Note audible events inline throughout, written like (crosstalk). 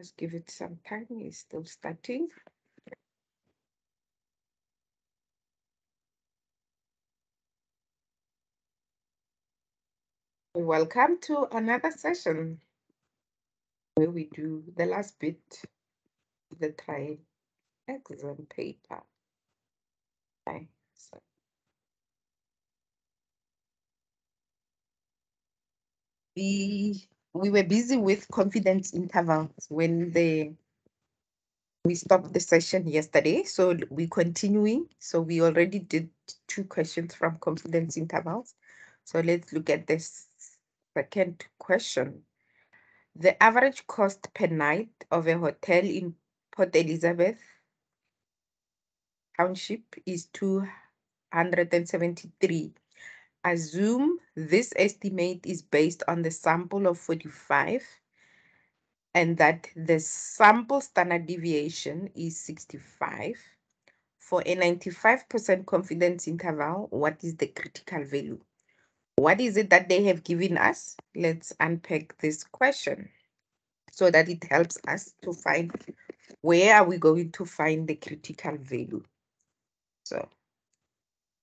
Let's give it some time. It's still starting. Welcome to another session where we do the last bit, of the trial exam paper. Okay, so we we were busy with confidence intervals when the we stopped the session yesterday, so we continuing. So we already did two questions from confidence intervals. So let's look at this second question. The average cost per night of a hotel in Port Elizabeth Township is 273. Assume this estimate is based on the sample of 45 and that the sample standard deviation is 65. For a 95% confidence interval, what is the critical value? What is it that they have given us? Let's unpack this question so that it helps us to find where are we going to find the critical value. So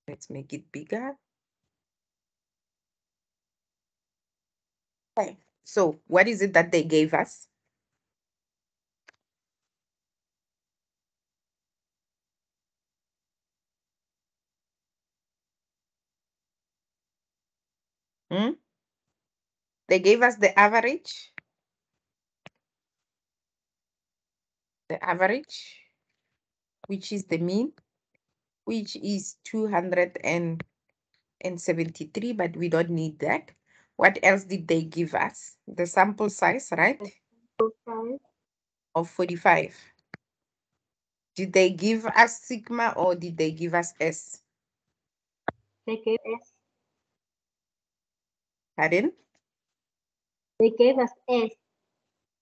let's make it bigger. Okay, so what is it that they gave us? Hmm? They gave us the average. The average, which is the mean, which is 273, but we don't need that. What else did they give us? The sample size, right? Of 45. Did they give us sigma or did they give us S? They gave us Pardon? they gave us S.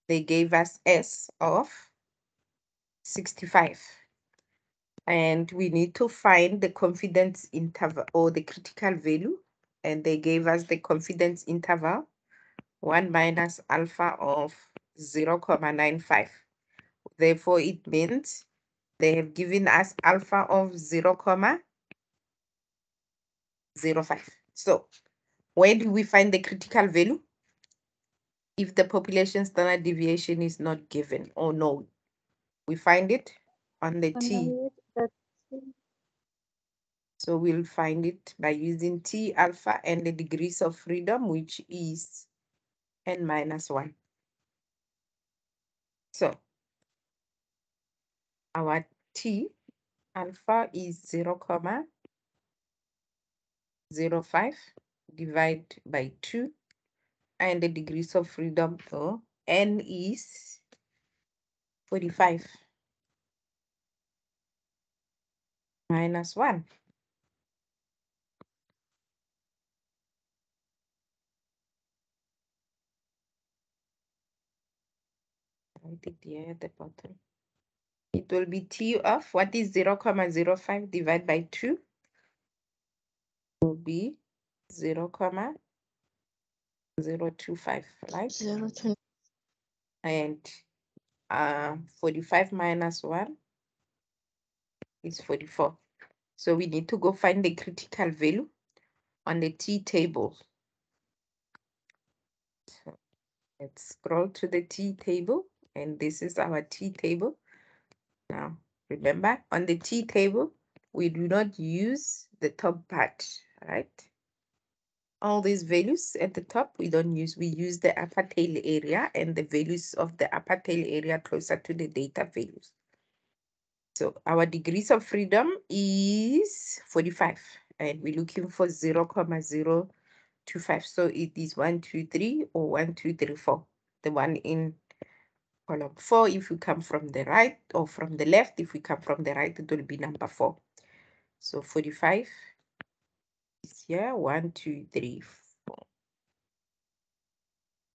They gave us S of 65. And we need to find the confidence interval or the critical value. And they gave us the confidence interval 1 minus alpha of 0 0.95. Therefore, it means they have given us alpha of 0 0.05. So where do we find the critical value? If the population standard deviation is not given or known, we find it on the T. The T. So we'll find it by using T alpha and the degrees of freedom, which is n minus 1. So our T alpha is 0, comma 0.05 divided by 2 and the degrees of freedom for n is 45 minus 1. It here at the bottom. It will be T of what is 0, comma 0.05 divided by 2 will be 0, comma 0.25, right? Zero to and uh, 45 minus 1 is 44. So we need to go find the critical value on the T table. So let's scroll to the T table and this is our T table. Now remember on the T table, we do not use the top part, right? all these values at the top we don't use we use the upper tail area and the values of the upper tail area closer to the data values so our degrees of freedom is 45 and we're looking for 0 comma 0 to 5 so it is 1 2 3 or 1 2 3 4 the one in column 4 if we come from the right or from the left if we come from the right it will be number 4 so 45 is here. One, two, three, four.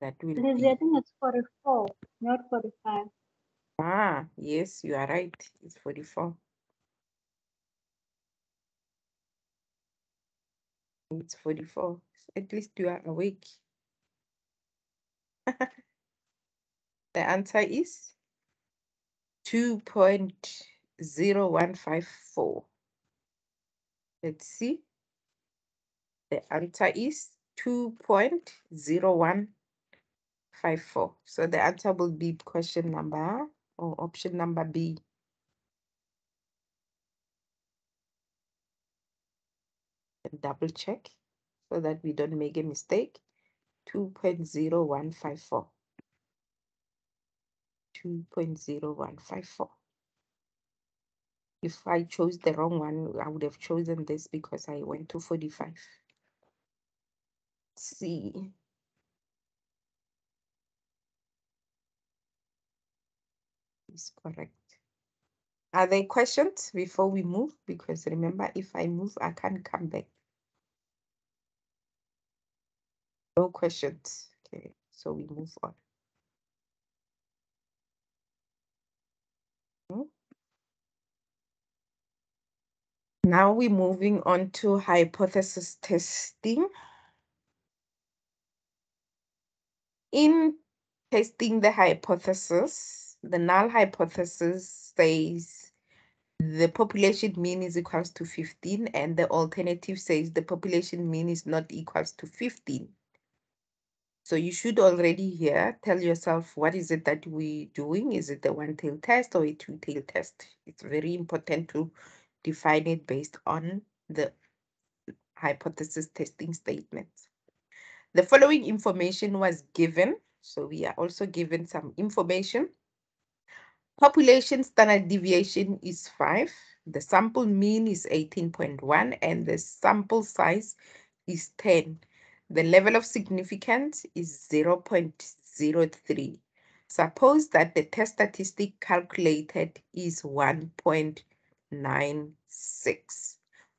That will be. I think it's forty-four, not forty-five. Ah, yes, you are right. It's 44. It's 44. At least you are awake. (laughs) The answer is 2.0154. Let's see. The answer is 2.0154. So the answer will be question number or option number B. And double check so that we don't make a mistake. 2.0154. 2.0154. If I chose the wrong one, I would have chosen this because I went to 45. C. Is correct. Are there questions before we move? Because remember, if I move, I can't come back. No questions. Okay, so we move on. Now we're moving on to hypothesis testing. In testing the hypothesis, the null hypothesis says the population mean is equals to 15 and the alternative says the population mean is not equals to 15. So you should already here tell yourself what is it that we're doing? Is it a one-tail test or a two-tail test? It's very important to define it based on the hypothesis testing statements. The following information was given. So we are also given some information. Population standard deviation is 5. The sample mean is 18.1 and the sample size is 10. The level of significance is 0.03. Suppose that the test statistic calculated is 1.96.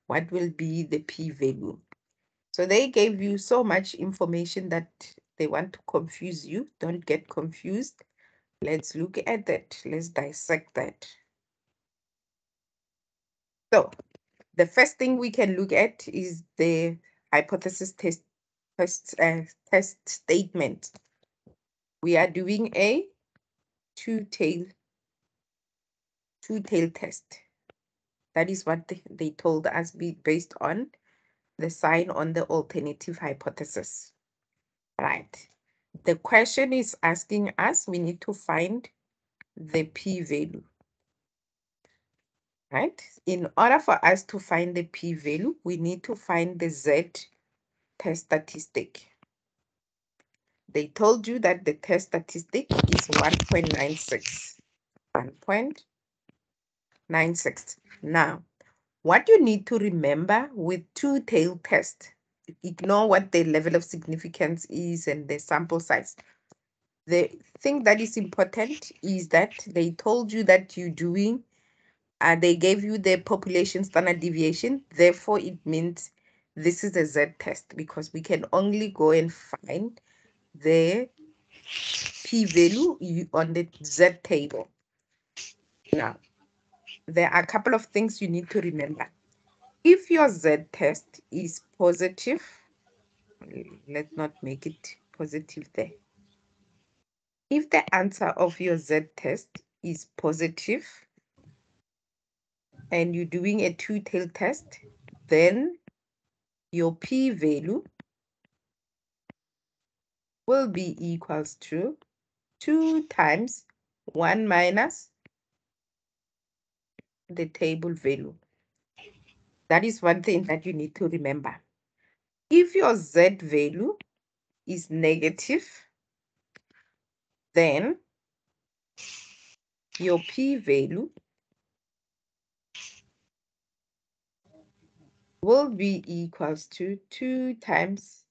What will be the p-value? So they gave you so much information that they want to confuse you. Don't get confused. Let's look at that. Let's dissect that. So the first thing we can look at is the hypothesis test, test, uh, test statement. We are doing a two-tail two-tail test. That is what they, told us be based on the sign on the alternative hypothesis. Right. The question is asking us, we need to find the p-value. Right? In order for us to find the p-value, we need to find the z test statistic. They told you that the test statistic is 1.96. 1.96. Now, what you need to remember with two-tail test, ignore what the level of significance is and the sample size. The thing that is important is that they told you that you're doing, uh, they gave you the population standard deviation. Therefore, it means this is a Z test because we can only go and find the p-value on the Z table. Now, there are a couple of things you need to remember. If your Z test is positive, let's not make it positive there. If the answer of your Z test is positive and you're doing a two-tail test, then your p-value will be equals to 2 times 1 minus the table value. That is one thing that you need to remember. If your Z value is negative, then your P value will be equals to 2 times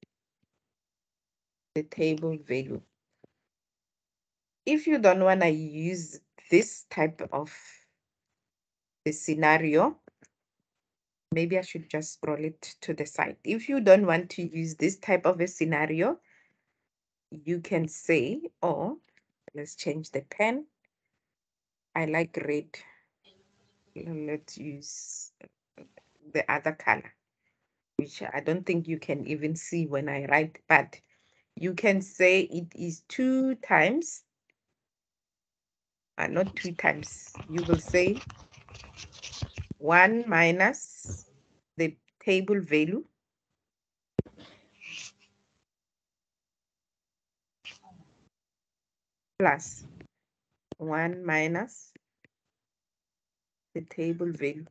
the table value. If you don't want to use this type of the scenario, maybe I should just scroll it to the side. If you don't want to use this type of a scenario, you can say, oh, let's change the pen. I like red. Let's use the other color, which I don't think you can even see when I write, but you can say it is two times uh, not two times. You will say 1 minus the table value plus 1 minus the table value.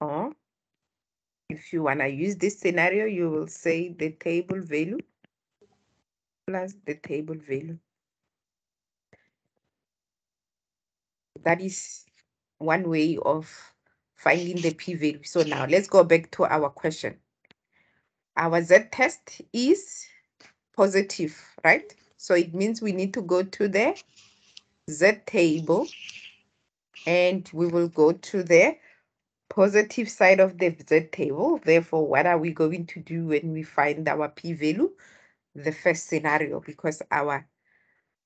Or if you want to use this scenario, you will say the table value plus the table value. That is one way of finding the p-value. So now let's go back to our question. Our z-test is positive, right? So it means we need to go to the z-table and we will go to the positive side of the z-table. Therefore, what are we going to do when we find our p-value? The first scenario, because our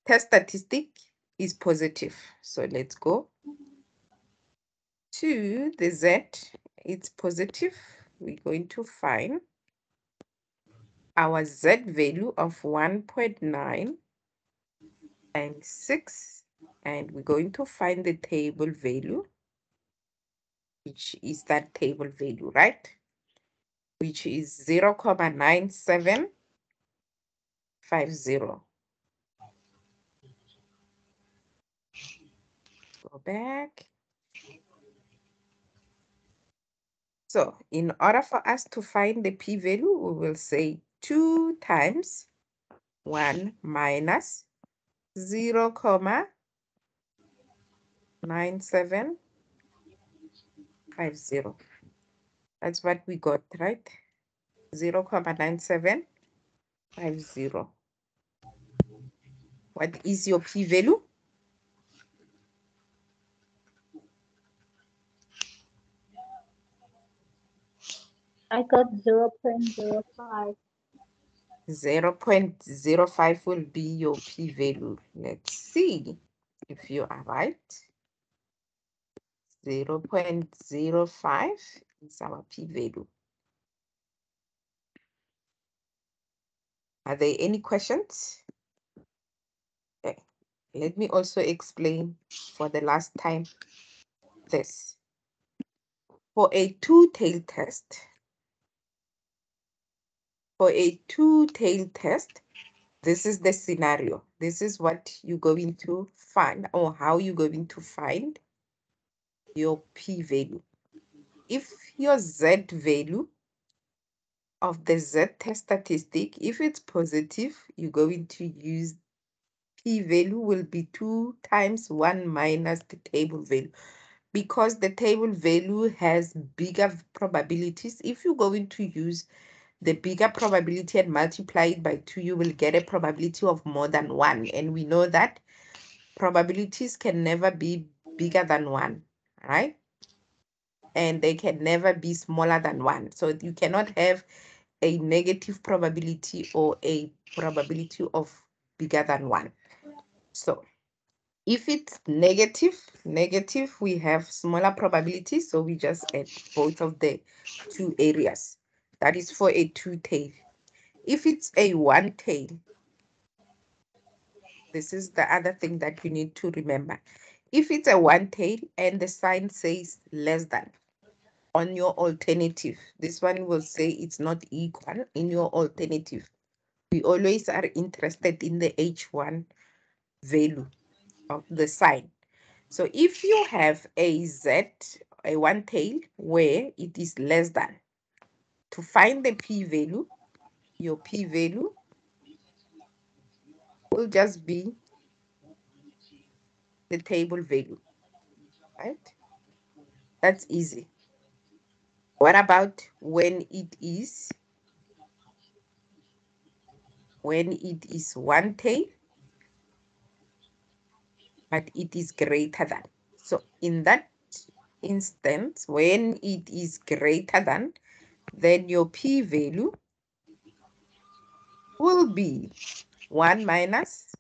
test statistic is positive. So let's go to the z, it's positive. We're going to find our z value of 1.9 and 6 and we're going to find the table value which is that table value right which is 0 0.9750 go back so in order for us to find the p-value we will say 2 times 1 minus 0 comma 9750. That's what we got, right? 0 comma 9750. What is your p-value? I got 0 0.05. 0 0.05 will be your p-value. Let's see if you are right. 0 0.05 is our p-value. Are there any questions? Okay. Let me also explain for the last time this. For a two-tailed test, for a two-tailed test, this is the scenario. This is what you're going to find or how you're going to find your p-value. If your z value of the z test statistic, if it's positive, you're going to use p-value will be 2 times 1 minus the table value. Because the table value has bigger probabilities, if you're going to use the bigger probability and multiply it by 2, you will get a probability of more than 1. And we know that probabilities can never be bigger than 1, right? And they can never be smaller than 1. So you cannot have a negative probability or a probability of bigger than 1. So if it's negative, negative, we have smaller probability. So we just add both of the two areas. That is for a two-tail. If it's a one-tail, this is the other thing that you need to remember. If it's a one-tail and the sign says less than, on your alternative, this one will say it's not equal in your alternative. We always are interested in the H1 value of the sign. So if you have a Z, a one tail where it is less than, to find the p-value, your p-value will just be the table value, right? That's easy. What about when it is when it is one tail, but it is greater than. So in that instance, when it is greater than, then your p-value will be 1 minus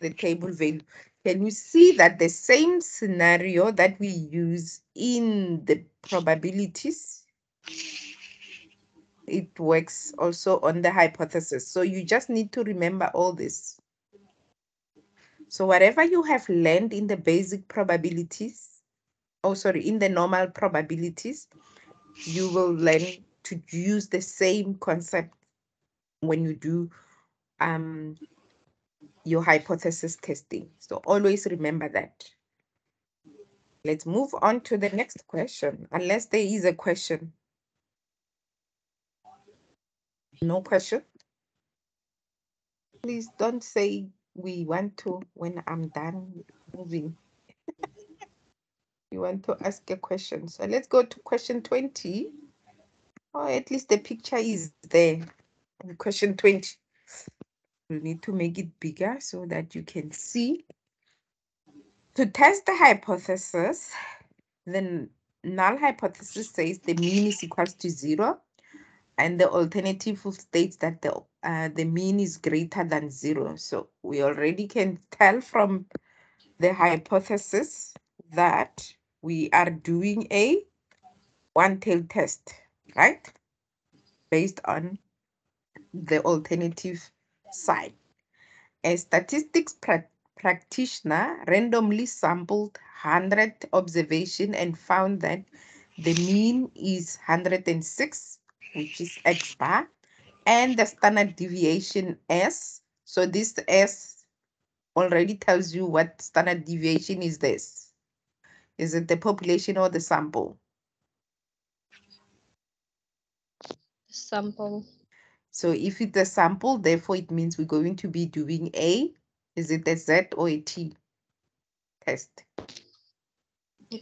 the table value. Can you see that the same scenario that we use in the probabilities, it works also on the hypothesis. So you just need to remember all this. So whatever you have learned in the basic probabilities, oh sorry, in the normal probabilities, you will learn to use the same concept when you do um, your hypothesis testing. So always remember that. Let's move on to the next question, unless there is a question. No question? Please don't say we want to when I'm done moving. (laughs) you want to ask a question. So let's go to question 20. Or at least the picture is there. Question 20. You need to make it bigger so that you can see. To test the hypothesis, the null hypothesis says the mean is equals to zero and the alternative states that the uh, the mean is greater than zero. So we already can tell from the hypothesis that we are doing a one-tailed test, right? Based on the alternative side. A statistics pra practitioner randomly sampled 100 observation and found that the mean is 106 which is x bar, and the standard deviation S. So this S already tells you what standard deviation is this. Is it the population or the sample? Sample. So if it's a sample, therefore it means we're going to be doing a, is it a Z or a T test?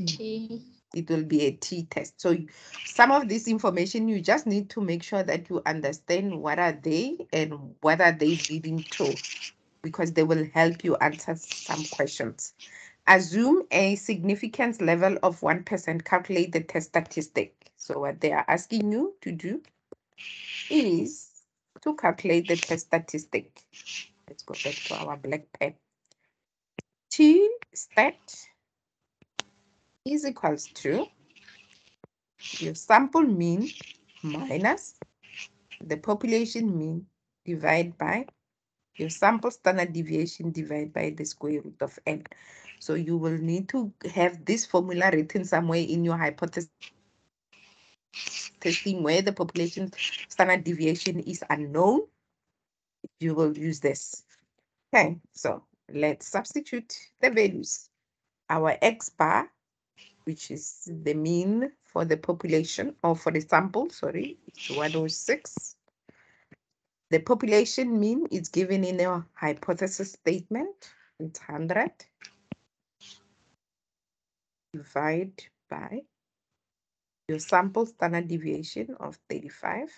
T it will be a T test. So some of this information, you just need to make sure that you understand what are they and what are they leading to, because they will help you answer some questions. Assume a significance level of 1%, calculate the test statistic. So what they are asking you to do is to calculate the test statistic. Let's go back to our black pen. T stat is equals to your sample mean minus the population mean divided by your sample standard deviation divided by the square root of n. So you will need to have this formula written somewhere in your hypothesis testing where the population standard deviation is unknown. You will use this. Okay, so let's substitute the values. Our x bar which is the mean for the population or for the sample, sorry, it's 106. The population mean is given in a hypothesis statement. It's 100. Divide by your sample standard deviation of 35.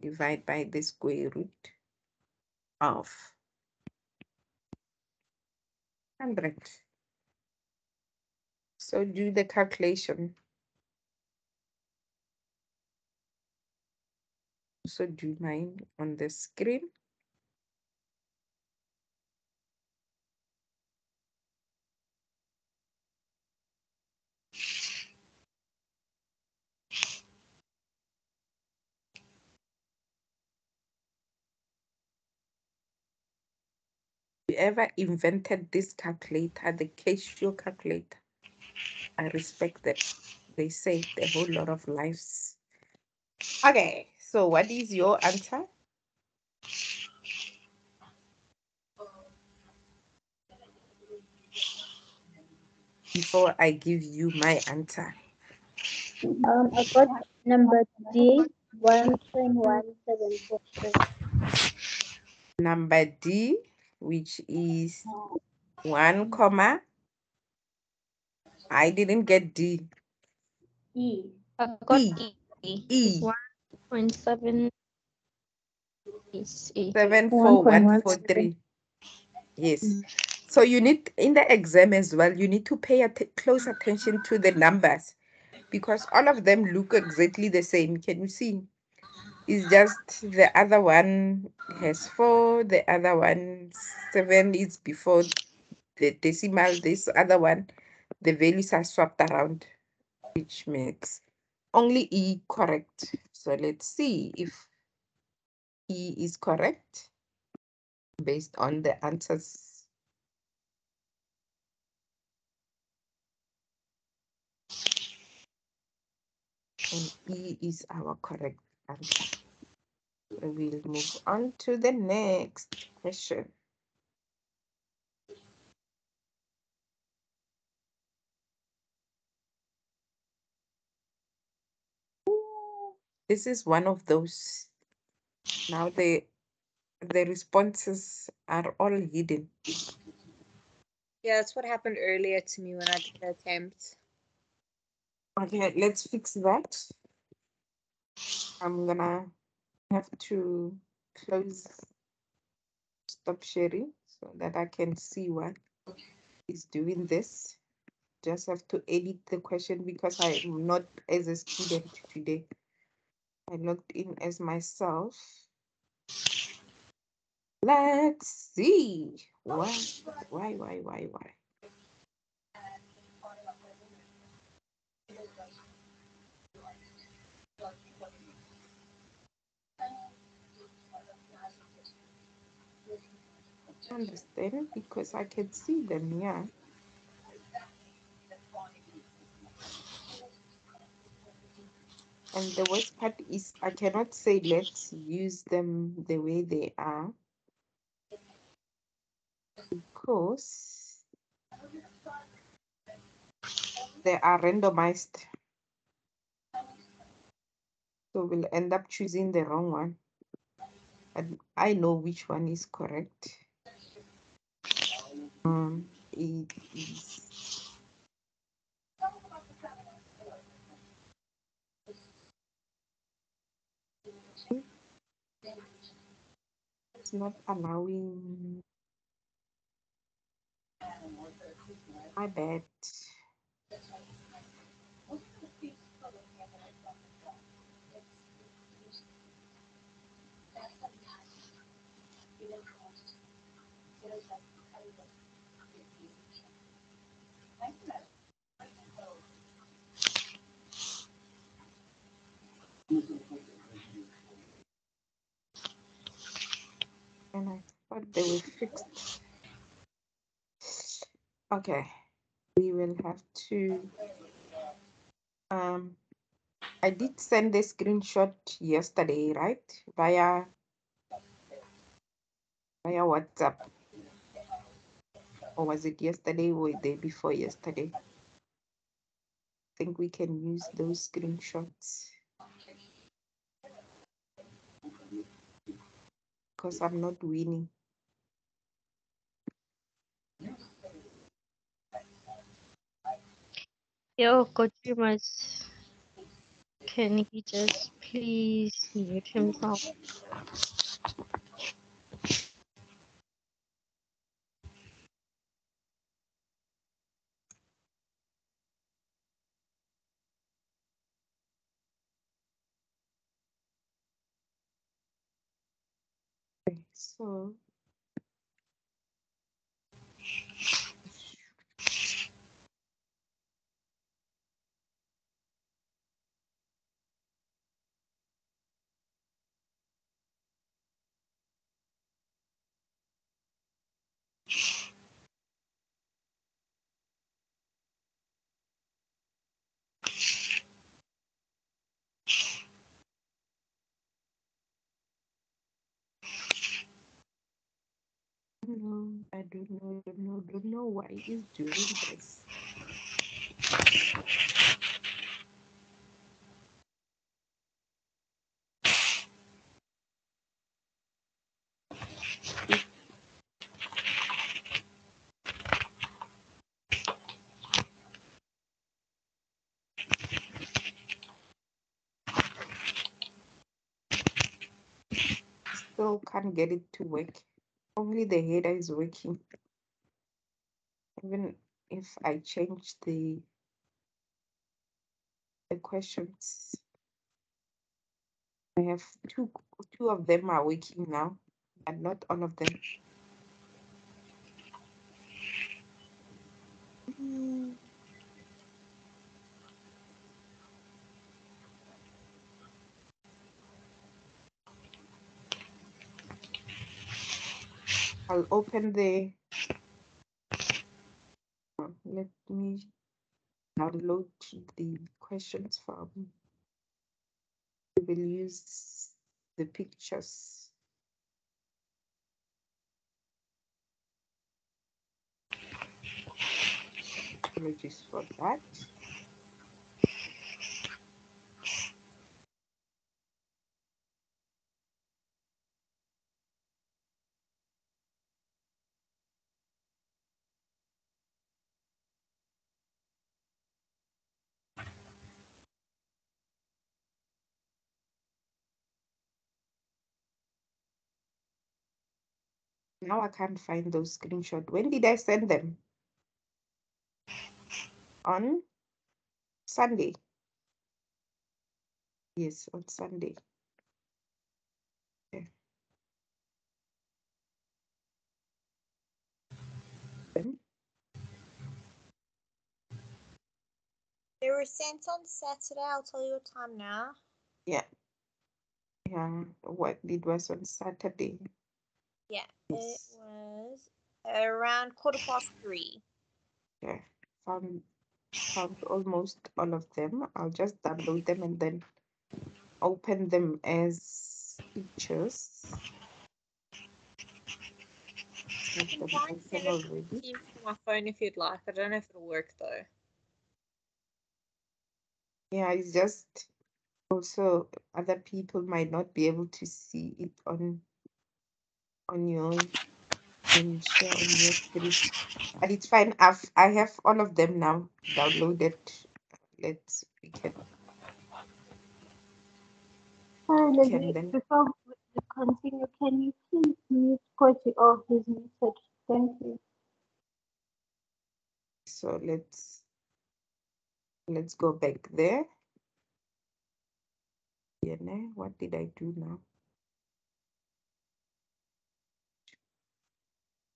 Divide by the square root of 100. So do the calculation. So do mine on the screen. Whoever invented this calculator, the Casio calculator, I respect them. They saved a whole lot of lives. Okay, so what is your answer? Before I give you my answer. Um, I got number D, 1.1743. Number D, which is 1 comma. I didn't get D. E. I got E. E. E. One point seven is E. Seven four one four 1.17. three. Yes. Mm. So you need in the exam as well, you need to pay at close attention to the numbers because all of them look exactly the same. Can you see? It's just the other one has four, the other one seven is before the decimal. This other one, the values are swapped around, which makes only E correct. So let's see if E is correct based on the answers. And E is our correct answer. We'll move on to the next question. This is one of those. Now the the responses are all hidden. Yeah, that's what happened earlier to me when I did the attempt. Okay, let's fix that. I'm gonna have to close, stop sharing so that I can see what is doing this. Just have to edit the question because I'm not as a student today. I logged in as myself. Let's see. Why, why, why, why, why? Understand because I can see them, yeah. And the worst part is I cannot say let's use them the way they are because they are randomized. So we'll end up choosing the wrong one. And I know which one is correct. Um, is it's not allowing. My bad. And I thought they were fixed. Okay, we will have to. Um, I did send the screenshot yesterday, right? Via via WhatsApp. Or was it yesterday or the day before yesterday? I think we can use those screenshots. Because I'm not winning. Yo, Kojimas. Can he just please mute himself? So no, I don't know, don't know, don't know why he's doing this. Still can't get it to work. Only the header is working. Even if I change the the questions. I have two two of them are working now, but not all of them. Mm, I'll open the uh, let me download the questions from We'll use the pictures. Apologies for that. Now I can't find those screenshots. When did I send them? On Sunday. Yes, on Sunday. Okay. They were sent on Saturday. I'll tell you what time now. yeah. Yeah, what it was on Saturday. Yeah, it was around quarter past three. Yeah, found found almost all of them. I'll just download them and then open them as pictures. Can them try and send it to my phone if you'd like. I don't know if it'll work though. Yeah, it's just also other people might not be able to see it on on your and share on your screen. But it's fine. I've I have all of them now downloaded. Let's we can Sorry, we can then before we continue, can you please mute Kochi off his muted? Thank you. so let's let's go back there. Yeah, what did I do now?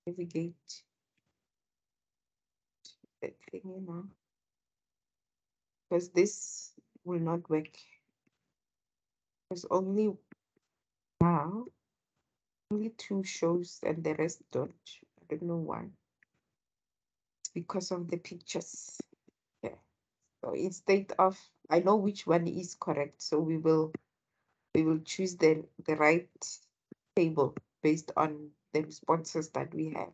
Navigate that thingy now. Because this will not work. There's only now only two shows and the rest don't. I don't know why. It's because of the pictures. Yeah. So instead of I know which one is correct, so we will we will choose the the right table based on the responses that we have.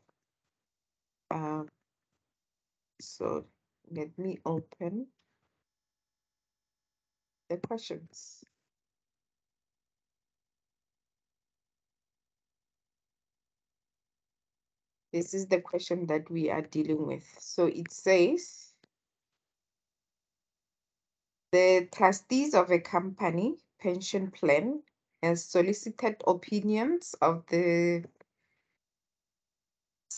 Um, so let me open the questions. This is the question that we are dealing with. So it says the trustees of a company pension plan has solicited opinions of the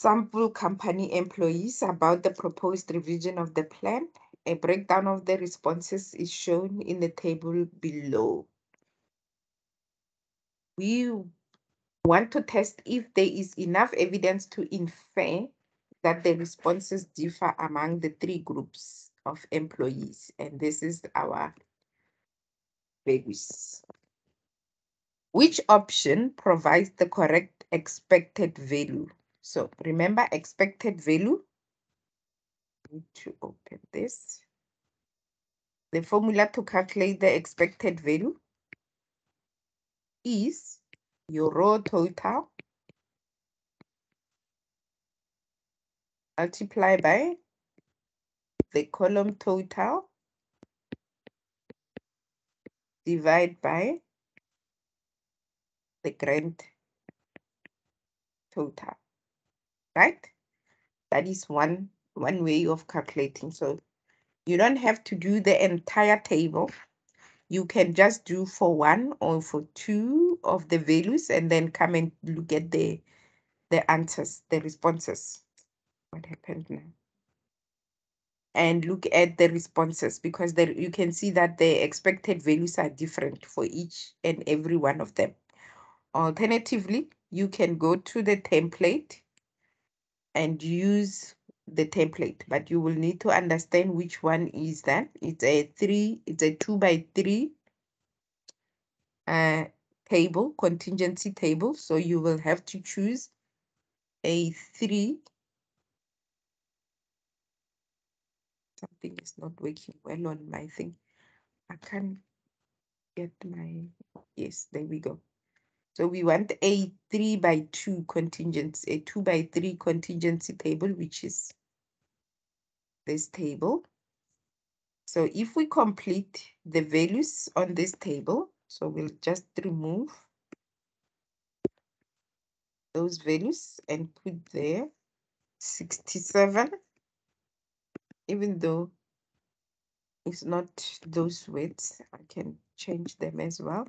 sample company employees about the proposed revision of the plan. A breakdown of the responses is shown in the table below. We want to test if there is enough evidence to infer that the responses differ among the three groups of employees. And this is our values. Which option provides the correct expected value? So remember expected value. Need to open this. The formula to calculate the expected value is your raw total multiply by the column total divide by the grand total, right? That is one, one way of calculating. So you don't have to do the entire table. You can just do for one or for two of the values and then come and look at the, the answers, the responses. What happened now? and look at the responses because there you can see that the expected values are different for each and every one of them. Alternatively, you can go to the template and use the template, but you will need to understand which one is that. It's a three, it's a two by three uh, table, contingency table. So you will have to choose a three something is not working well on my thing. I can't get my, yes, there we go. So we want a three by two contingency, a two by three contingency table, which is this table. So if we complete the values on this table, so we'll just remove those values and put there 67, even though it's not those weights, I can change them as well.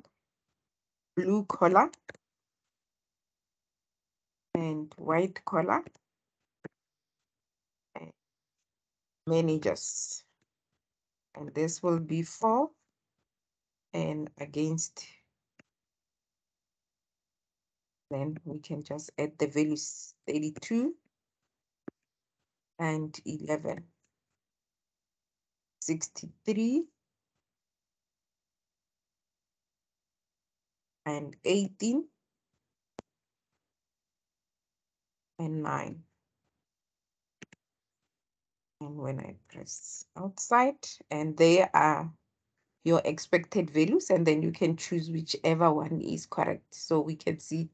Blue collar and white collar managers. And this will be for and against then we can just add the values 32 and 11 63 and 18 and 9 and when I press outside and there are your expected values and then you can choose whichever one is correct. So we can see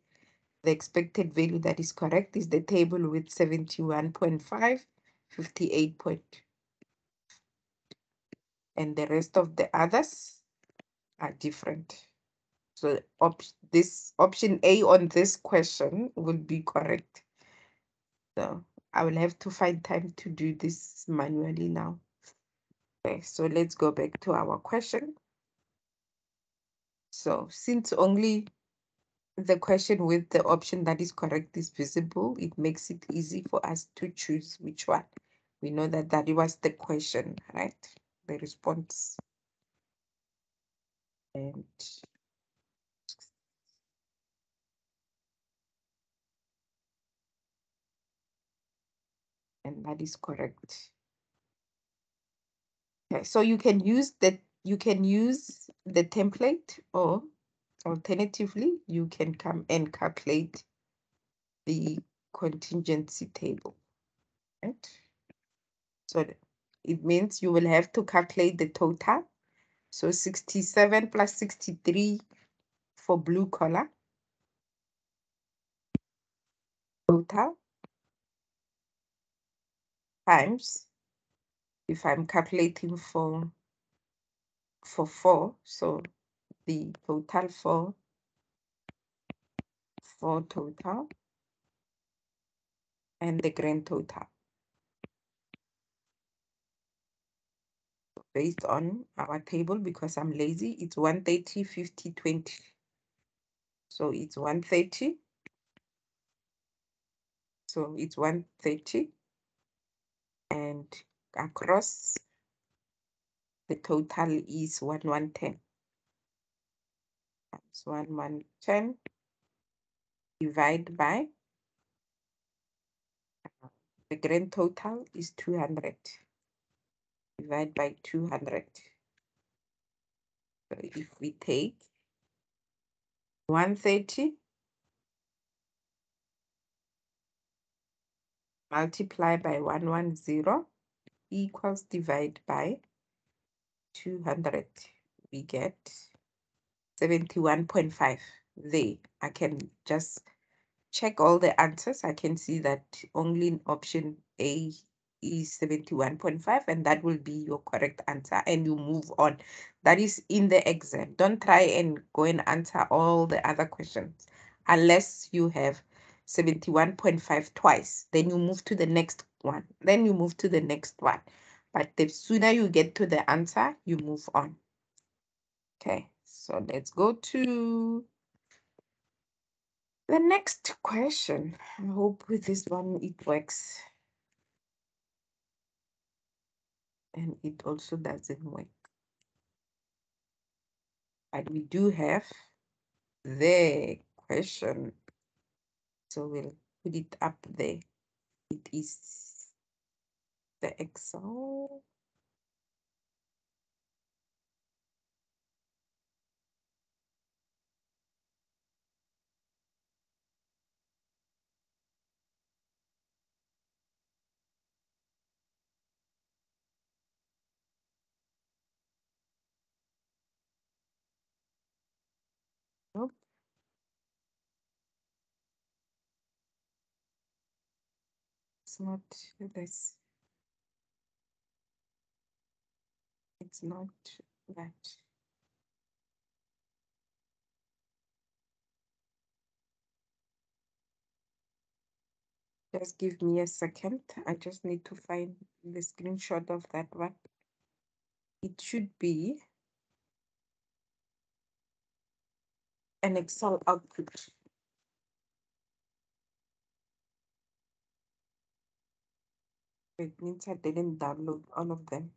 the expected value that is correct is the table with 71.5 58 point and the rest of the others are different so op this option a on this question will be correct so I will have to find time to do this manually now. Okay, so let's go back to our question. So since only the question with the option that is correct is visible, it makes it easy for us to choose which one. We know that that was the question, right? The response. And and that is correct. Okay, so you can use that you can use the template or alternatively you can come and calculate the contingency table. Right? So it means you will have to calculate the total. So 67 plus 63 for blue collar. Total times if I'm calculating for for four, so the total for for total and the grand total. Based on our table, because I'm lazy, it's 130, 50, 20. So it's 130. So it's 130 and across the total is 1110 times 1110 divide by uh, the grand total is 200 divide by 200 so if we take 130 multiply by 110 equals divide by 200 we get 71.5 there i can just check all the answers. I can see that only in option a is 71.5 and that will be your correct answer and you move on. That is in the exam. Don't try and go and answer all the other questions unless you have 71.5 twice. Then you move to the next one. Then you move to the next one. But the sooner you get to the answer you move on. Okay so let's go to the next question. I hope with this one it works. And it also doesn't work. But we do have the question so we'll put it up there. It is the excel not this. It's not that. Just give me a second. I just need to find the screenshot of that one. It should be an Excel output. It means I didn't download all of them.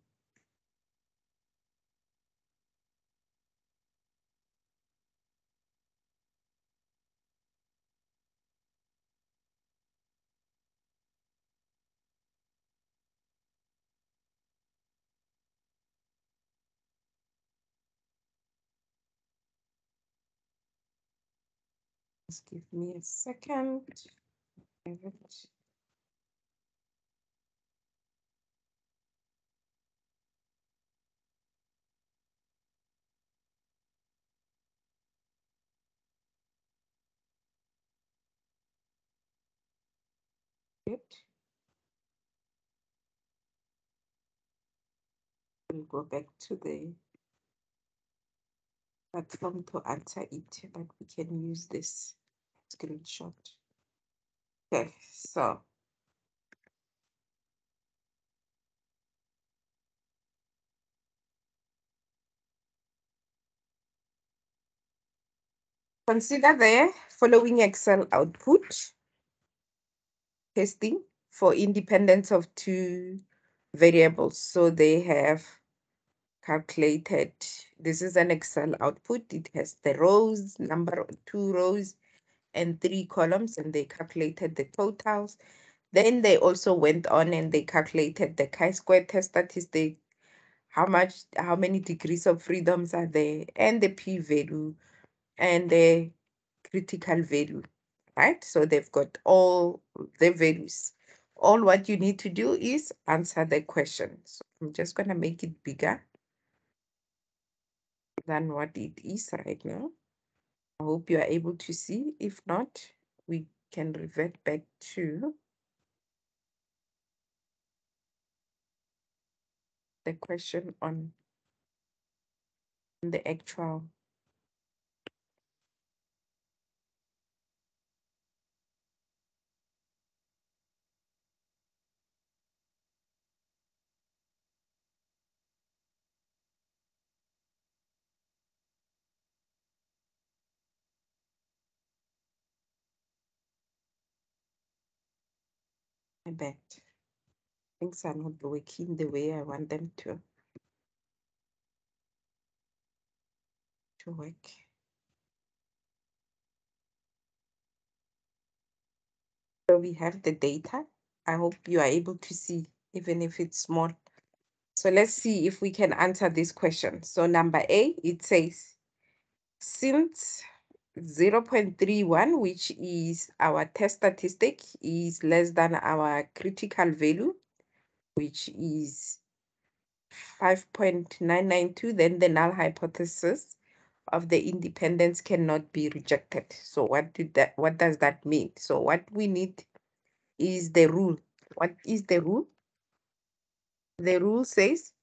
Just give me a second. It. We'll go back to the platform to answer it, but we can use this screenshot. Okay, so consider the following Excel output testing for independence of two variables. So they have calculated, this is an Excel output. It has the rows, number two rows and three columns, and they calculated the totals. Then they also went on and they calculated the chi-square test statistic, how much, how many degrees of freedoms are there, and the p-value, and the critical value, right? So they've got all the values. All what you need to do is answer the question. So I'm just gonna make it bigger than what it is right now. I hope you are able to see. If not, we can revert back to the question on the actual bad. Things are not working the way I want them to. To work. So we have the data. I hope you are able to see, even if it's small. So let's see if we can answer this question. So number A, it says, since 0.31, which is our test statistic, is less than our critical value, which is 5.992, then the null hypothesis of the independence cannot be rejected. So what did that what does that mean? So what we need is the rule. What is the rule? The rule says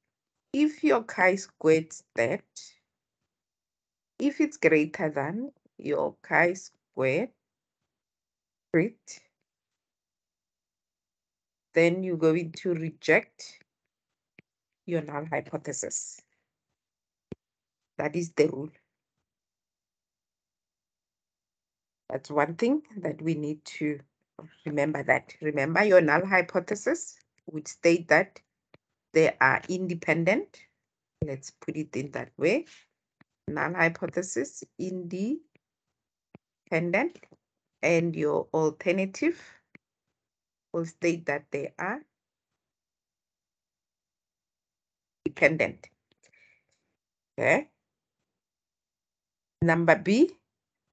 if your chi-squared stat, if it's greater than your chi-squared root, then you're going to reject your null hypothesis. That is the rule. That's one thing that we need to remember that. Remember your null hypothesis would state that they are independent. Let's put it in that way. Null hypothesis independent and your alternative will state that they are dependent. Okay. Number B,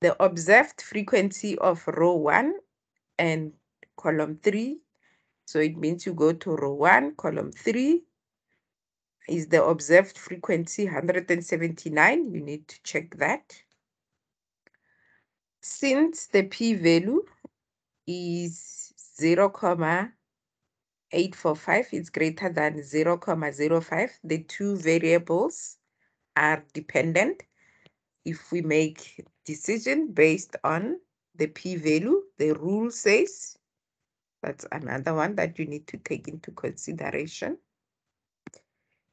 the observed frequency of row 1 and column 3. So it means you go to row 1, column 3 is the observed frequency 179. You need to check that. Since the p-value is 0, comma 845 is greater than 0, comma 0.05, the two variables are dependent. If we make decision based on the p-value, the rule says, that's another one that you need to take into consideration.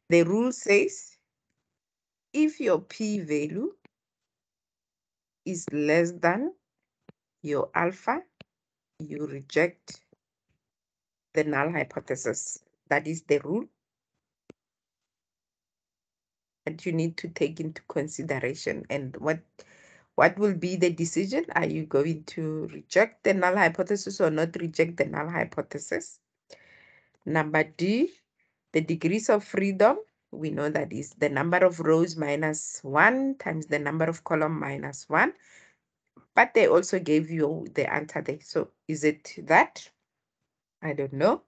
The rule says, if your p-value is less than your alpha, you reject the null hypothesis. That is the rule that you need to take into consideration. And what what will be the decision? Are you going to reject the null hypothesis or not reject the null hypothesis? Number D, the degrees of freedom. We know that is the number of rows minus 1 times the number of column minus 1 but they also gave you the answer there. So is it that? I don't know.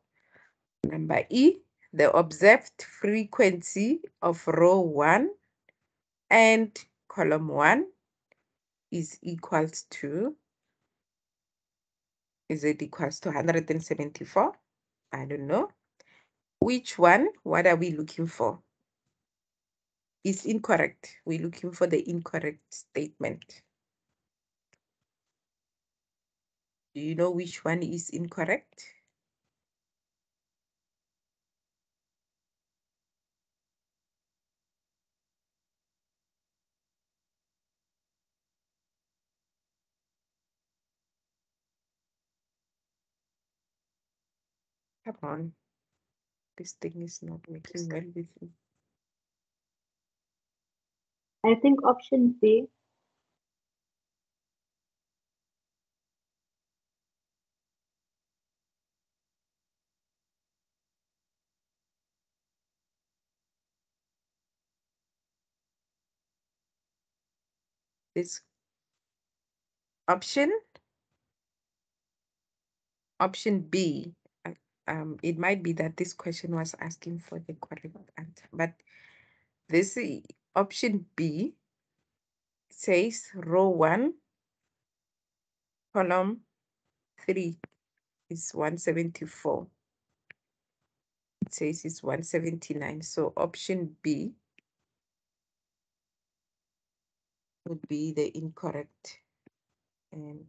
Number E, the observed frequency of row 1 and column 1 is equals to, is it equals to 174? I don't know. Which one? What are we looking for? Is incorrect. We're looking for the incorrect statement. Do you know which one is incorrect? Come on. This thing is not making well with me. I think option B. This option option B. Um, it might be that this question was asking for the correct answer, but this option B says row one, column three is 174. It says it's 179. So option B would be the incorrect. And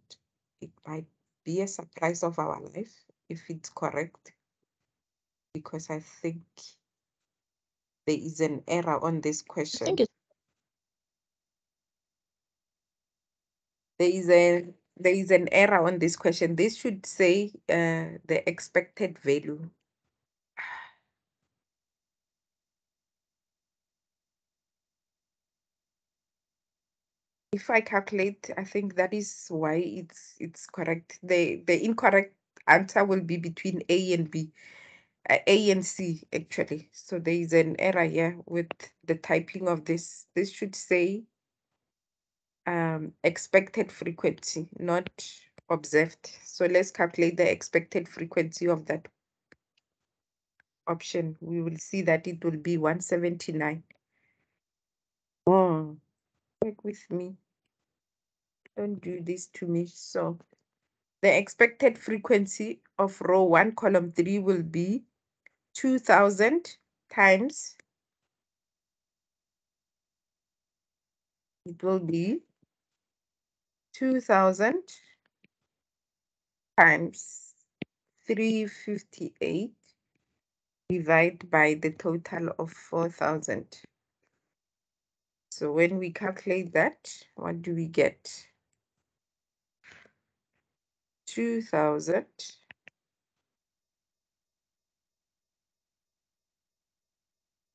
it might be a surprise of our life if it's correct. Because I think there is an error on this question. think it's there is a there is an error on this question. This should say uh, the expected value. If I calculate, I think that is why it's it's correct. The the incorrect answer will be between A and B, uh, A and C actually. So there is an error here with the typing of this. This should say um, expected frequency, not observed. So let's calculate the expected frequency of that option. We will see that it will be 179. Oh, work with me. Don't do this to me. So the expected frequency of row one, column three will be 2000 times. It will be 2000 times 358 divided by the total of 4000. So when we calculate that, what do we get? 2000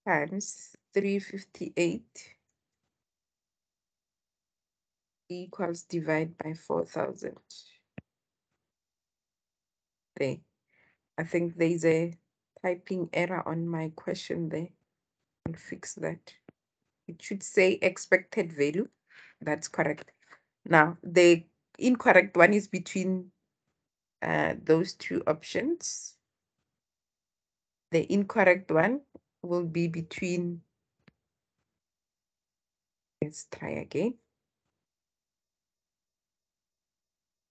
times 358 equals divide by 4000. There. I think there's a typing error on my question there. I'll fix that. It should say expected value. That's correct. Now, the incorrect one is between uh, those two options. The incorrect one will be between, let's try again.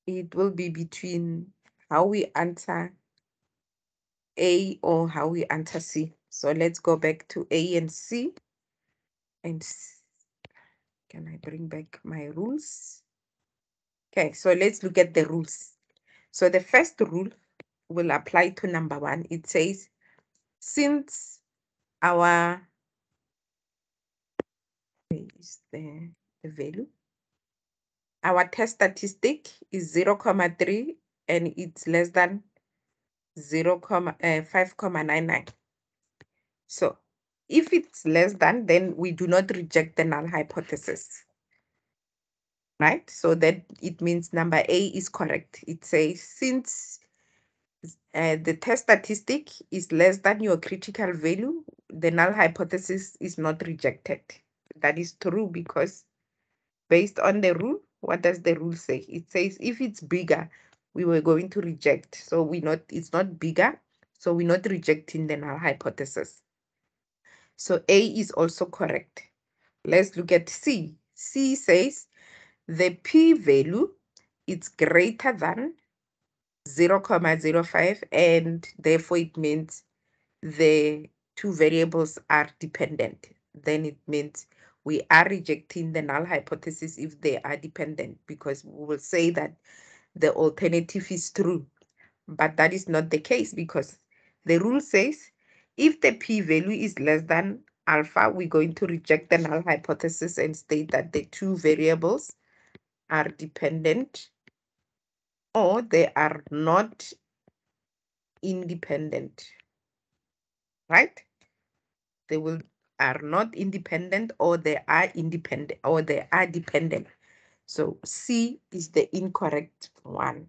it will be between how we answer A or how we answer C. So let's go back to A and C. And can I bring back my rules? Okay, so let's look at the rules. So the first rule will apply to number one. It says, since our is the, the value? Our test statistic is 0, 3 and it's less than 0, comma, uh, 5,99. So if it's less than, then we do not reject the null hypothesis. Right? So that it means number A is correct. It says since uh, the test statistic is less than your critical value, the null hypothesis is not rejected. That is true because based on the rule, what does the rule say? It says if it's bigger, we were going to reject. So we not it's not bigger, so we're not rejecting the null hypothesis. So A is also correct. Let's look at C. C says the p-value is greater than 0, 0.05 and therefore it means the two variables are dependent. Then it means we are rejecting the null hypothesis if they are dependent because we will say that the alternative is true. But that is not the case because the rule says if the p-value is less than alpha, we're going to reject the null hypothesis and state that the two variables are dependent or they are not independent, right? They will are not independent or they are independent or they are dependent. So C is the incorrect one.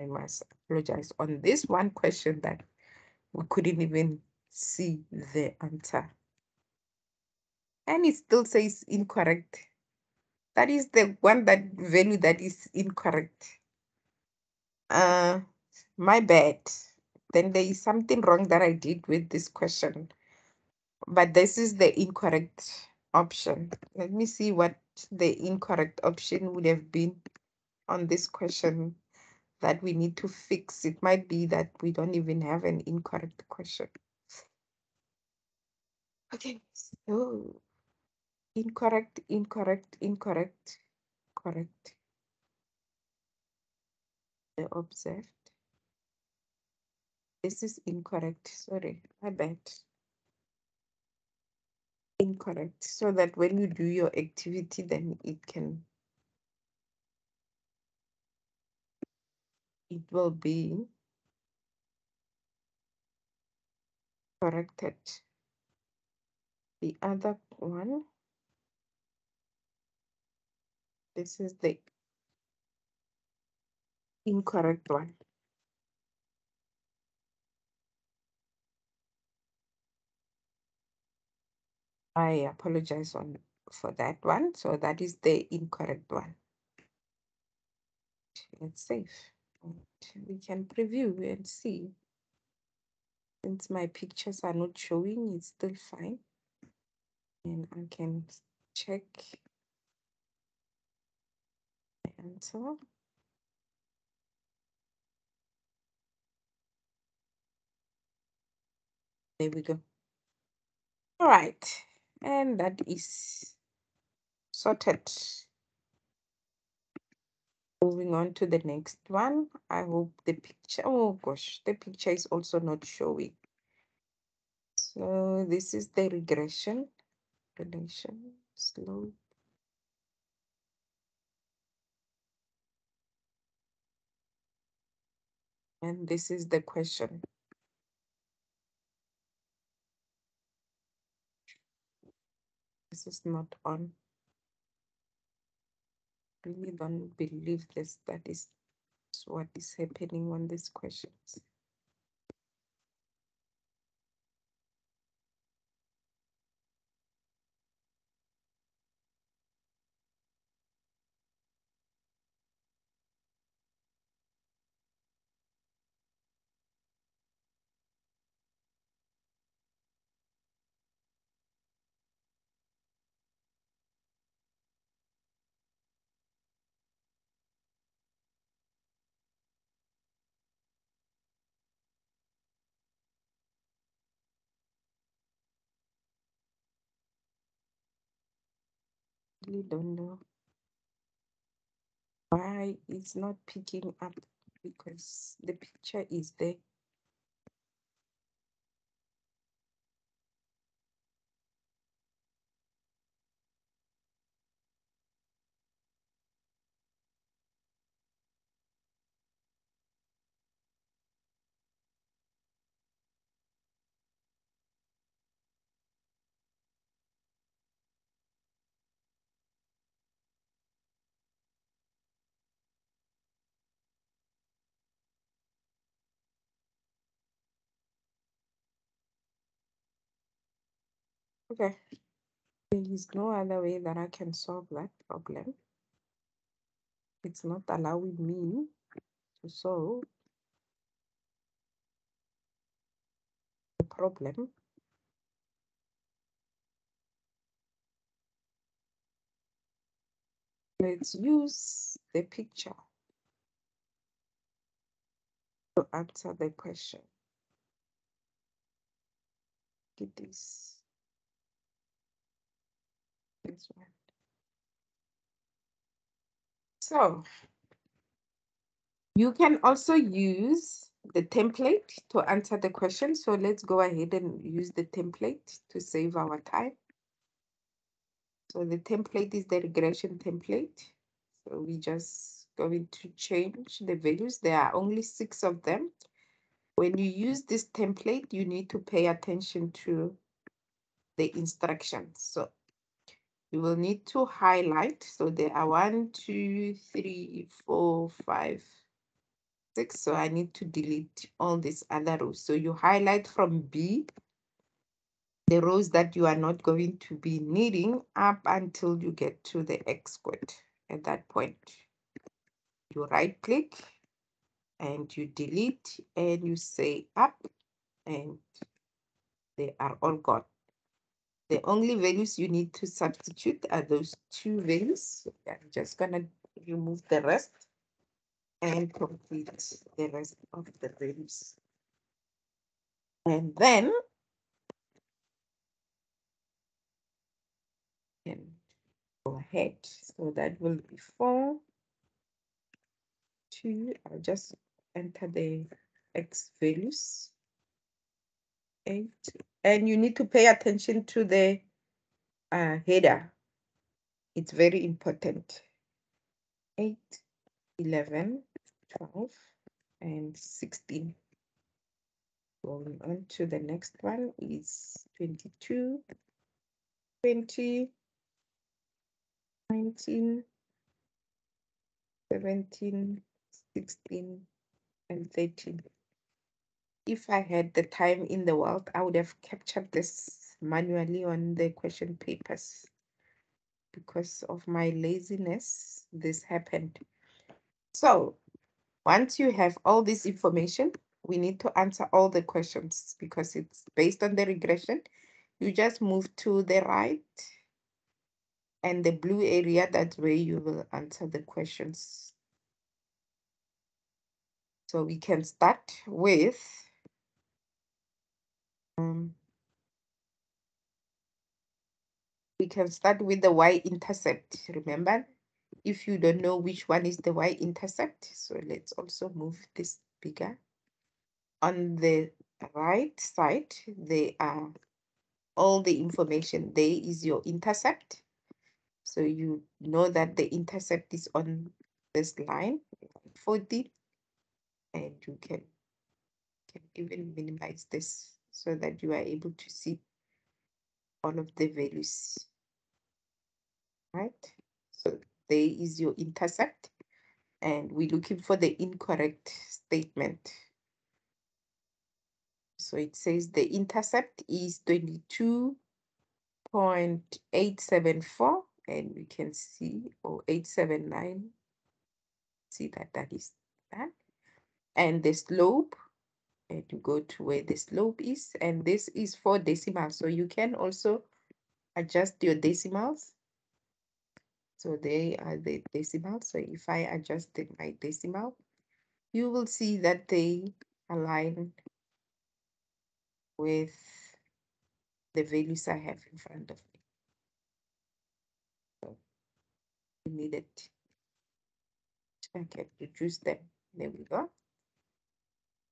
I must apologize on this one question that we couldn't even see the answer. And it still says incorrect. That is the one that value that is incorrect. Uh, my bad. Then there is something wrong that I did with this question. But this is the incorrect option. Let me see what the incorrect option would have been on this question that we need to fix. It might be that we don't even have an incorrect question. Okay, so incorrect, incorrect, incorrect, correct. Observed. This is incorrect. Sorry, I bet. Incorrect. So that when you do your activity, then it can it will be corrected. The other one, this is the incorrect one. I apologize on for that one. So that is the incorrect one. Let's save. We can preview and see. Since my pictures are not showing, it's still fine. And I can check the. There we go. All right. And that is sorted. Moving on to the next one. I hope the picture, oh gosh, the picture is also not showing. So this is the regression, relation, slope. And this is the question. This is not on. Really don't believe this. That is what is happening on these questions. Really don't know why it's not picking up because the picture is there. Okay. There is no other way that I can solve that problem. It's not allowing me to solve the problem. Let's use the picture to answer the question. Get this. One. So you can also use the template to answer the question. So let's go ahead and use the template to save our time. So the template is the regression template. So we just going to change the values. There are only six of them. When you use this template, you need to pay attention to the instructions. So you will need to highlight. So there are one, two, three, four, five, six. So I need to delete all these other rows. So you highlight from B, the rows that you are not going to be needing up until you get to the X code. At that point, you right click and you delete and you say up and they are all gone. The only values you need to substitute are those two values. I'm just gonna remove the rest and complete the rest of the values. And then can go ahead. So that will be four, two, I'll just enter the X values. Eight, and you need to pay attention to the uh, header. It's very important. 8, 11, 12, and 16. Going on to the next one is 22, 20, 19, 17, 16, and 13 if I had the time in the world, I would have captured this manually on the question papers. Because of my laziness, this happened. So once you have all this information, we need to answer all the questions because it's based on the regression. You just move to the right and the blue area, that's where you will answer the questions. So we can start with um, we can start with the y-intercept, remember? If you don't know which one is the y-intercept, so let's also move this bigger. On the right side, there are all the information. There is your intercept. So you know that the intercept is on this line, 40, and you can, can even minimize this so that you are able to see all of the values. Right? So there is your intercept and we're looking for the incorrect statement. So it says the intercept is 22.874 and we can see, or 879, see that that is that. And the slope Uh, and you go to where the slope is and this is for decimals so you can also adjust your decimals so they are the decimals so if i adjusted my decimal you will see that they align with the values i have in front of me so we need it. I can reduce them. There we go.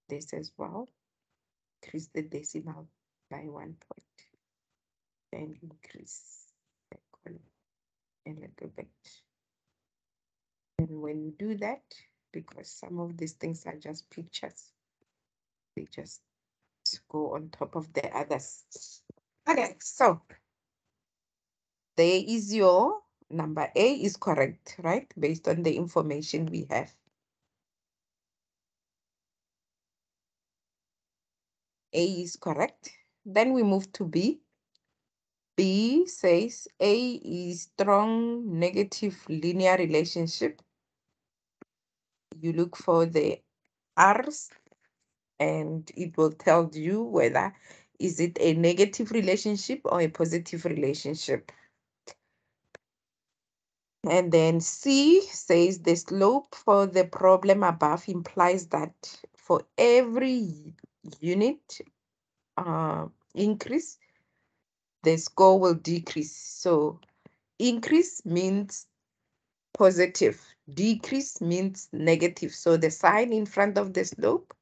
This as well. Increase the decimal by one point. Then increase the column a little bit. And when you do that, because some of these things are just pictures, they just go on top of the others. Okay, so there is your number A is correct, right? Based on the information we have. A is correct. Then we move to B. B says A is strong negative linear relationship. You look for the R's and it will tell you whether is it a negative relationship or a positive relationship. And then C says the slope for the problem above implies that for every unit uh, increase, the score will decrease. So increase means positive, decrease means negative. So the sign in front of the slope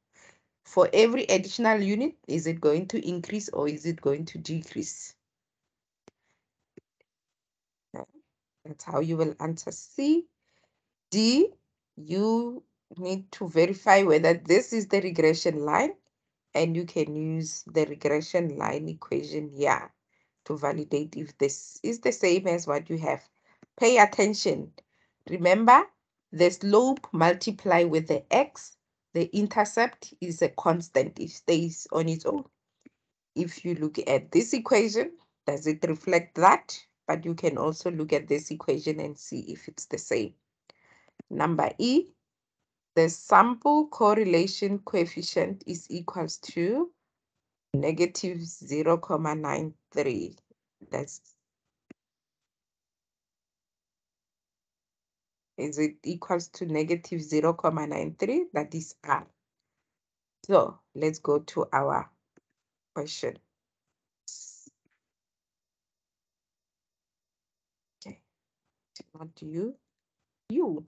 for every additional unit, is it going to increase or is it going to decrease? That's how you will answer C. D, you need to verify whether this is the regression line and you can use the regression line equation here to validate if this is the same as what you have. Pay attention. Remember, the slope multiply with the x, the intercept is a constant, it stays on its own. If you look at this equation, does it reflect that? But you can also look at this equation and see if it's the same. Number E, the sample correlation coefficient is equals to negative 0 0.93. That's is it equals to negative 0 0.93? That is R. So let's go to our question. Okay, not you, you.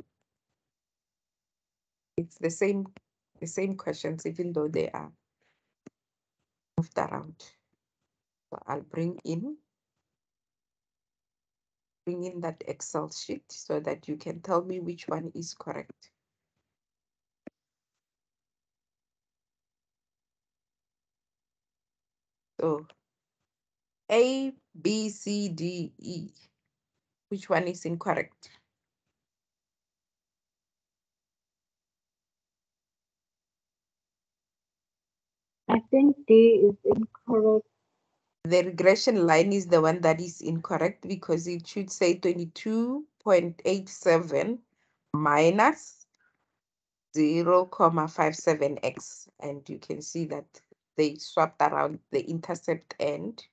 It's the same, the same questions, even though they are moved around. So I'll bring in bring in that Excel sheet so that you can tell me which one is correct. So A, B, C, D, E. Which one is incorrect? I think D is incorrect. The regression line is the one that is incorrect because it should say 22.87 minus 0, 0.57x. And you can see that they swapped around the intercept end.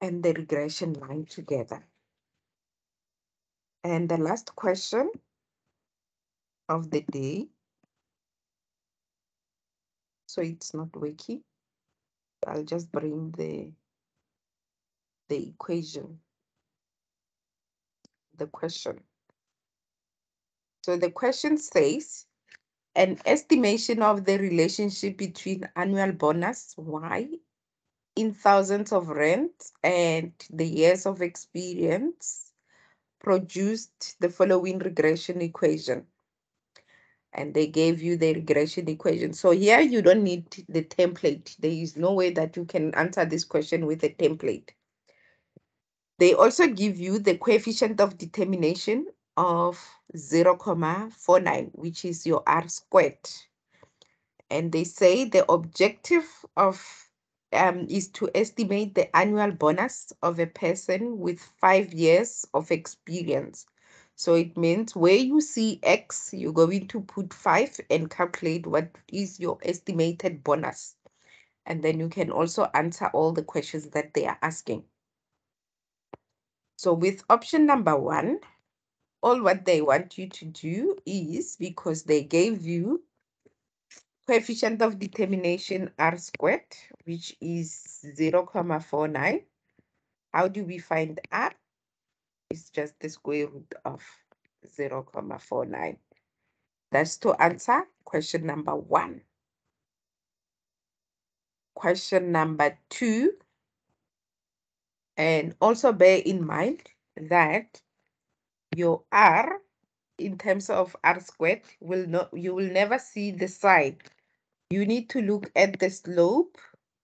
And the regression line together. And the last question of the day. So it's not working. I'll just bring the the equation, the question. So the question says, an estimation of the relationship between annual bonus Y in thousands of rand and the years of experience produced the following regression equation and they gave you the regression equation. So here you don't need the template. There is no way that you can answer this question with a template. They also give you the coefficient of determination of 0, 0.49, which is your R squared. And they say the objective of um, is to estimate the annual bonus of a person with five years of experience. So it means where you see X, you're going to put five and calculate what is your estimated bonus. And then you can also answer all the questions that they are asking. So with option number one, all what they want you to do is because they gave you coefficient of determination r squared, which is 0, comma 0.49. How do we find r? It's just the square root of 0, comma 0.49. That's to answer question number one. Question number two, and also bear in mind that your r in terms of r squared will not you will never see the sign you need to look at the slope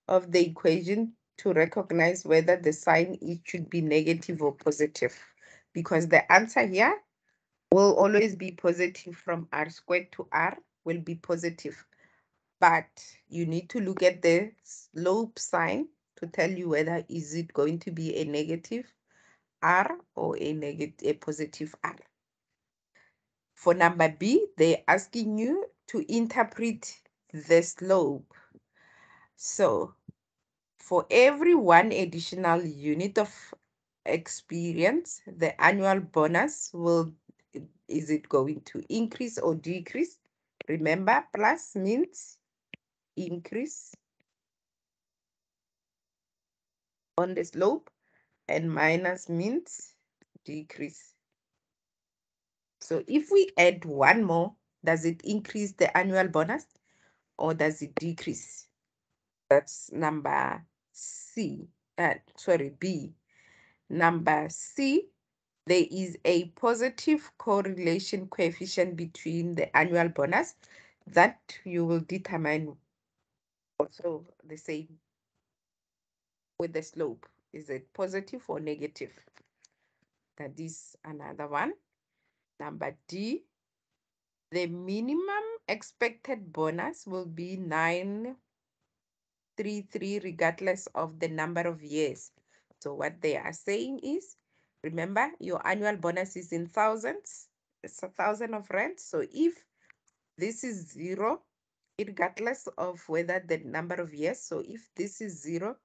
of the equation to recognize whether the sign it should be negative or positive because the answer here will always be positive from r squared to r will be positive. But you need to look at the slope sign to tell you whether is it going to be a negative r or a negative a positive r. For number b they're asking you to interpret the slope. So for every one additional unit of experience the annual bonus will is it going to increase or decrease remember plus means increase on the slope and minus means decrease. So if we add one more, does it increase the annual bonus or does it decrease? That's number C, uh, sorry, B. Number C, there is a positive correlation coefficient between the annual bonus that you will determine also the same with the slope. Is it positive or negative? That is another one. Number D, the minimum expected bonus will be 933 regardless of the number of years. So what they are saying is, remember your annual bonus is in thousands, it's a thousand of rand. So if this is zero, regardless of whether the number of years. So if this is zero,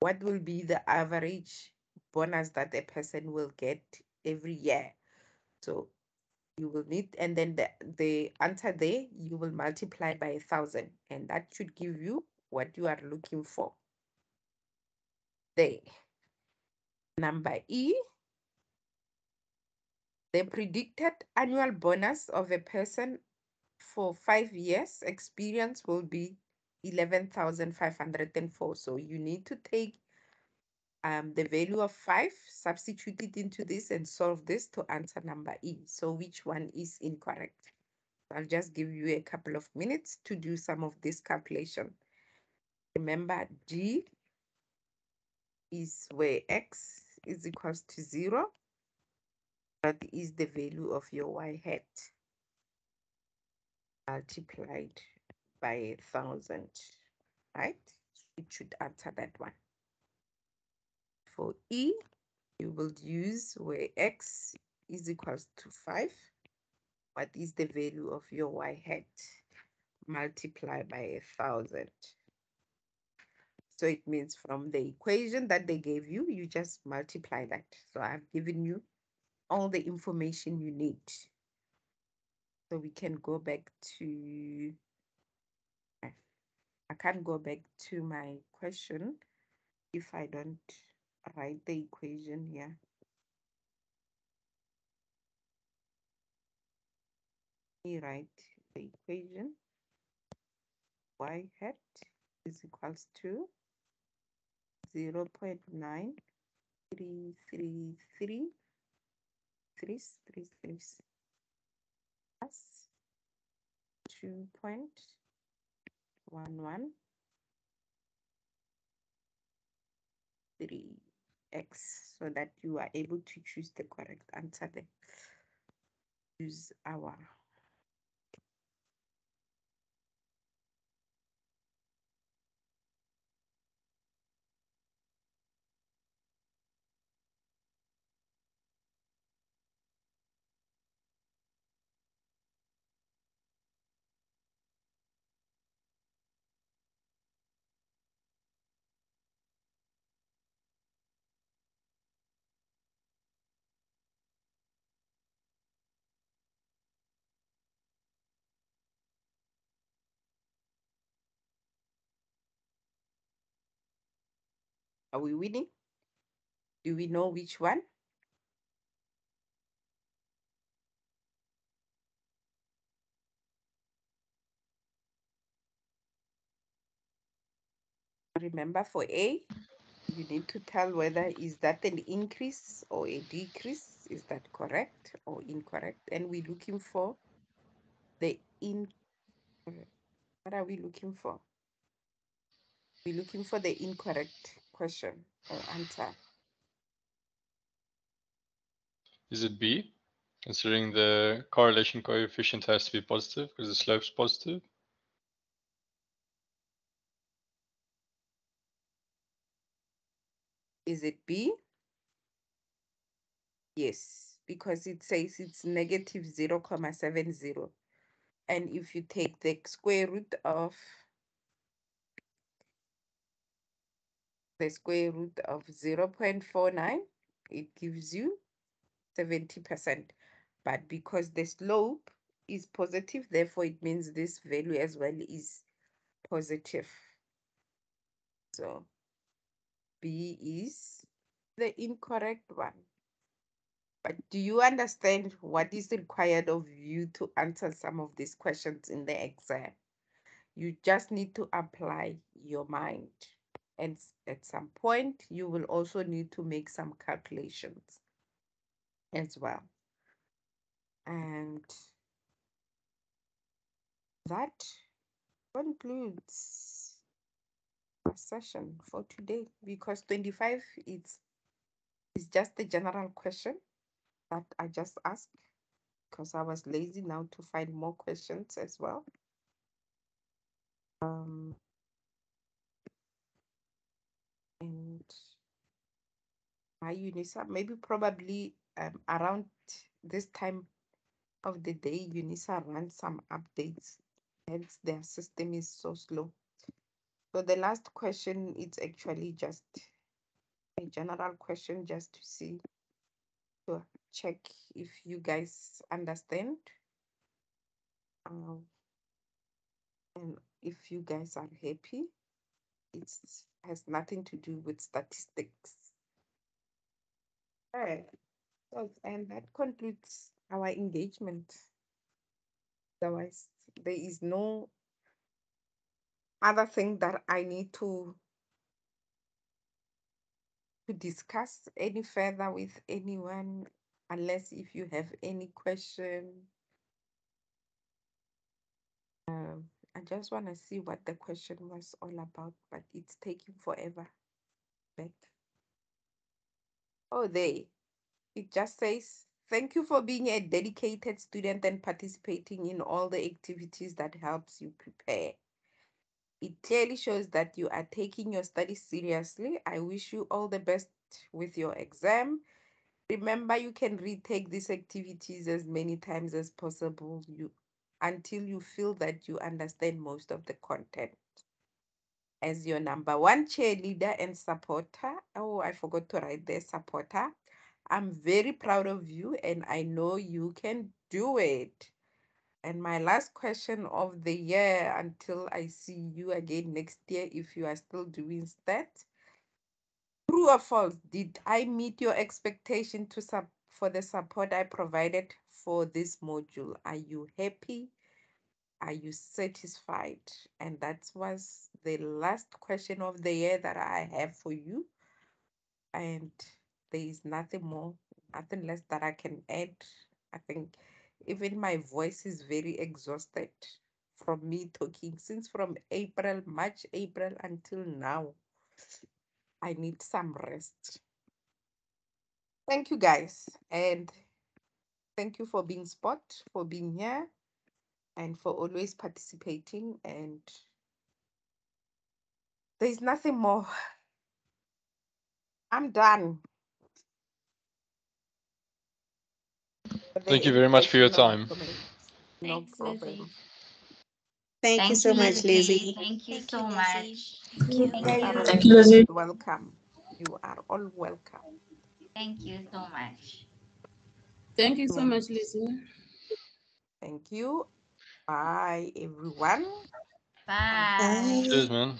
what will be the average bonus that a person will get every year? So you will need, and then the, the answer there, you will multiply by a thousand, and that should give you what you are looking for. There. Number E, the predicted annual bonus of a person for five years experience will be 11,504. So you need to take um, the value of 5, substitute it into this and solve this to answer number E. So which one is incorrect? I'll just give you a couple of minutes to do some of this calculation. Remember, G is where X is equals to 0. That is the value of your Y hat multiplied by a thousand, right? It should answer that one. For E, you will use where X is equals to 5. What is the value of your Y hat? multiplied by a thousand. So it means from the equation that they gave you, you just multiply that. So I've given you all the information you need. So we can go back to, I can't go back to my question if I don't write the equation here. Let me write the equation y hat is equals to 0 0.9333 plus 2.11 3x so that you are able to choose the correct answer there. Use our Are we winning? Do we know which one? Remember for A, you need to tell whether is that an increase or a decrease. Is that correct or incorrect? And we're looking for the in. What are we looking for? We're looking for the incorrect question or answer. Is it B? Considering the correlation coefficient has to be positive because the slope's positive. Is it B? Yes, because it says it's negative 0, 0.70. And if you take the square root of the square root of 0 0.49, it gives you 70%. But because the slope is positive, therefore it means this value as well is positive. So B is the incorrect one. But do you understand what is required of you to answer some of these questions in the exam? You just need to apply your mind. And at some point, you will also need to make some calculations as well. And that concludes our session for today because 25 is is just a general question that I just asked because I was lazy now to find more questions as well. Um, and my UNISA, maybe probably um, around this time of the day, UNISA runs some updates, hence their system is so slow. So the last question is actually just a general question just to see, to check if you guys understand. Um, and if you guys are happy, it has nothing to do with statistics. All right. So, and that concludes our engagement. Otherwise, there is no other thing that I need to to discuss any further with anyone unless if you have any question. Um, I just want to see what the question was all about, but it's taking forever. Back. Oh, they. It just says, thank you for being a dedicated student and participating in all the activities that helps you prepare. It clearly shows that you are taking your studies seriously. I wish you all the best with your exam. Remember, you can retake these activities as many times as possible you, until you feel that you understand most of the content. As your number one cheerleader and supporter, oh, I forgot to write there, supporter. I'm very proud of you and I know you can do it. And my last question of the year until I see you again next year, if you are still doing that. True or false, did I meet your expectation to sub for the support I provided for this module? Are you happy? Are you satisfied? And that was the last question of the year that I have for you. And there is nothing more, nothing less that I can add. I think even my voice is very exhausted from me talking since from April, March, April until now. I need some rest. Thank you guys. And thank you for being spot, for being here, and for always participating. And there's nothing more. I'm done. Thank you very much for your time. No Thanks, Lizzy. problem. Thank you so much, Lizzy. Thank you Thank so you, much. You Thank are you. Thank you, Lizzy. welcome. You are all welcome. Thank you so much. Thank you so much, Lizzy. Thank you. Bye, everyone. Bye. Bye. Cheers, man.